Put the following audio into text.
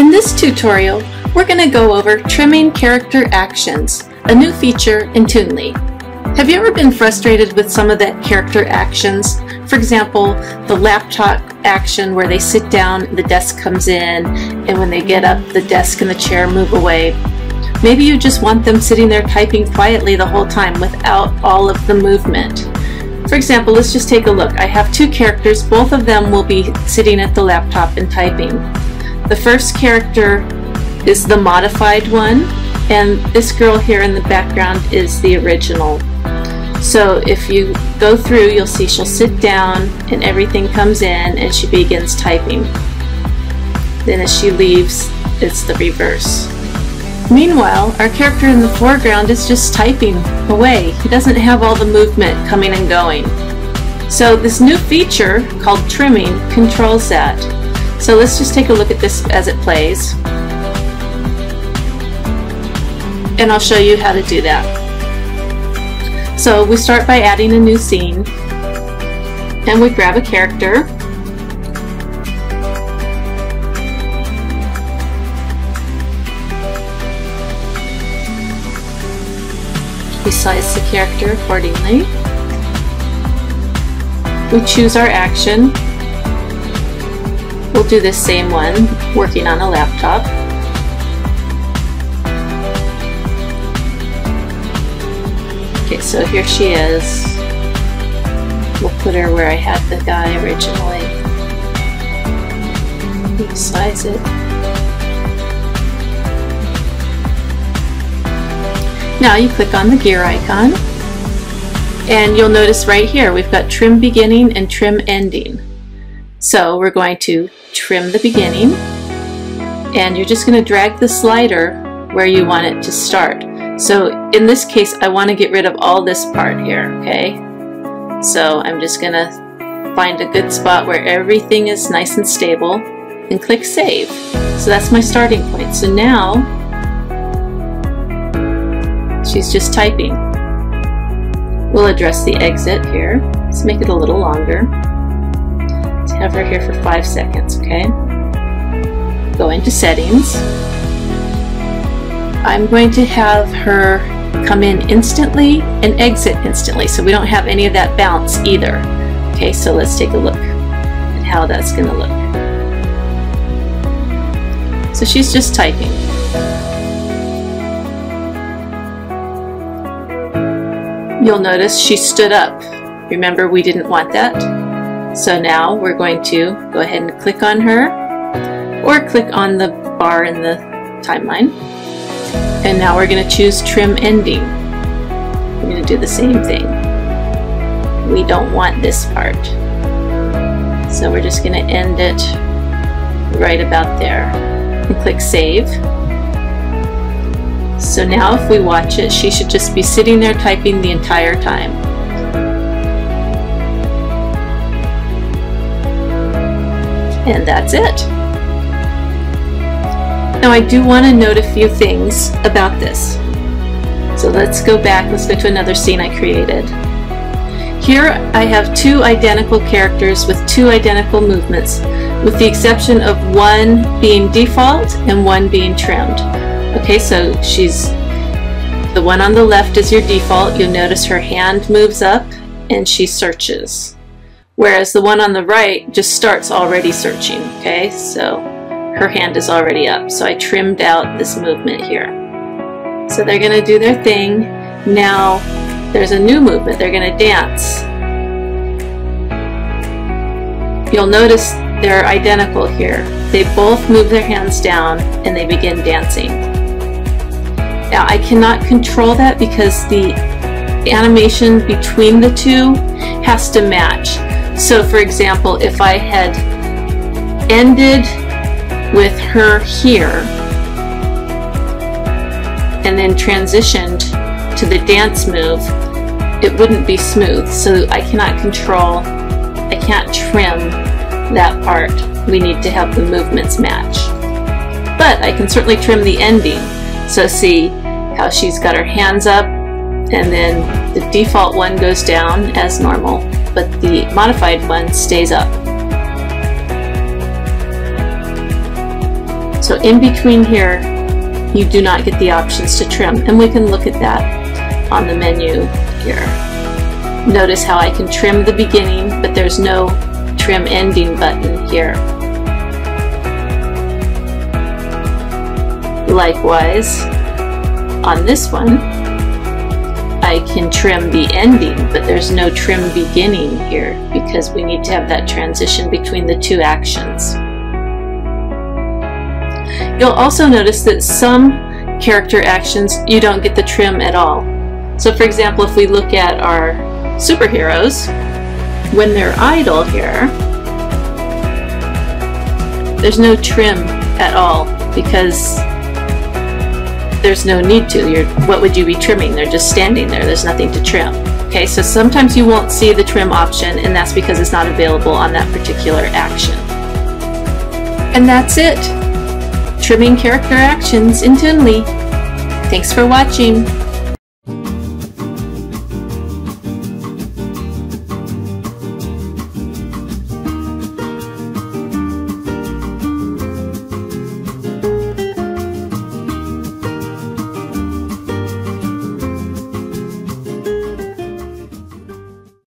In this tutorial, we're going to go over trimming character actions, a new feature in Toonly. Have you ever been frustrated with some of the character actions? For example, the laptop action where they sit down, the desk comes in, and when they get up, the desk and the chair move away. Maybe you just want them sitting there typing quietly the whole time without all of the movement. For example, let's just take a look. I have two characters, both of them will be sitting at the laptop and typing. The first character is the modified one, and this girl here in the background is the original. So if you go through, you'll see she'll sit down and everything comes in and she begins typing. Then as she leaves, it's the reverse. Meanwhile, our character in the foreground is just typing away. He doesn't have all the movement coming and going. So this new feature called trimming controls that. So let's just take a look at this as it plays. And I'll show you how to do that. So we start by adding a new scene. And we grab a character. We size the character accordingly. We choose our action do the same one, working on a laptop. Okay, so here she is. We'll put her where I had the guy originally. Resize it. Now you click on the gear icon and you'll notice right here we've got trim beginning and trim ending. So we're going to trim the beginning and you're just going to drag the slider where you want it to start. So in this case I want to get rid of all this part here, okay? So I'm just going to find a good spot where everything is nice and stable and click save. So that's my starting point. So now she's just typing. We'll address the exit here. Let's make it a little longer have her here for five seconds, okay? Go into settings. I'm going to have her come in instantly and exit instantly, so we don't have any of that bounce either. Okay, so let's take a look at how that's going to look. So she's just typing. You'll notice she stood up. Remember, we didn't want that. So now we're going to go ahead and click on her or click on the bar in the timeline. And now we're going to choose trim ending. We're going to do the same thing. We don't want this part. So we're just going to end it right about there and click save. So now if we watch it, she should just be sitting there typing the entire time. And that's it. Now I do want to note a few things about this. So let's go back, let's go to another scene I created. Here I have two identical characters with two identical movements, with the exception of one being default and one being trimmed. Okay, so she's, the one on the left is your default. You'll notice her hand moves up and she searches whereas the one on the right just starts already searching, okay? So her hand is already up. So I trimmed out this movement here. So they're gonna do their thing. Now there's a new movement, they're gonna dance. You'll notice they're identical here. They both move their hands down and they begin dancing. Now I cannot control that because the animation between the two has to match. So for example, if I had ended with her here and then transitioned to the dance move, it wouldn't be smooth. So I cannot control, I can't trim that part. We need to have the movements match. But I can certainly trim the ending. So see how she's got her hands up and then the default one goes down as normal but the modified one stays up. So in between here, you do not get the options to trim, and we can look at that on the menu here. Notice how I can trim the beginning, but there's no trim ending button here. Likewise, on this one, I can trim the ending, but there's no trim beginning here because we need to have that transition between the two actions. You'll also notice that some character actions you don't get the trim at all. So for example, if we look at our superheroes, when they're idle here, there's no trim at all because there's no need to. You're, what would you be trimming? They're just standing there. There's nothing to trim. Okay, so sometimes you won't see the trim option and that's because it's not available on that particular action. And that's it. Trimming character actions in Toonly. Thanks for watching.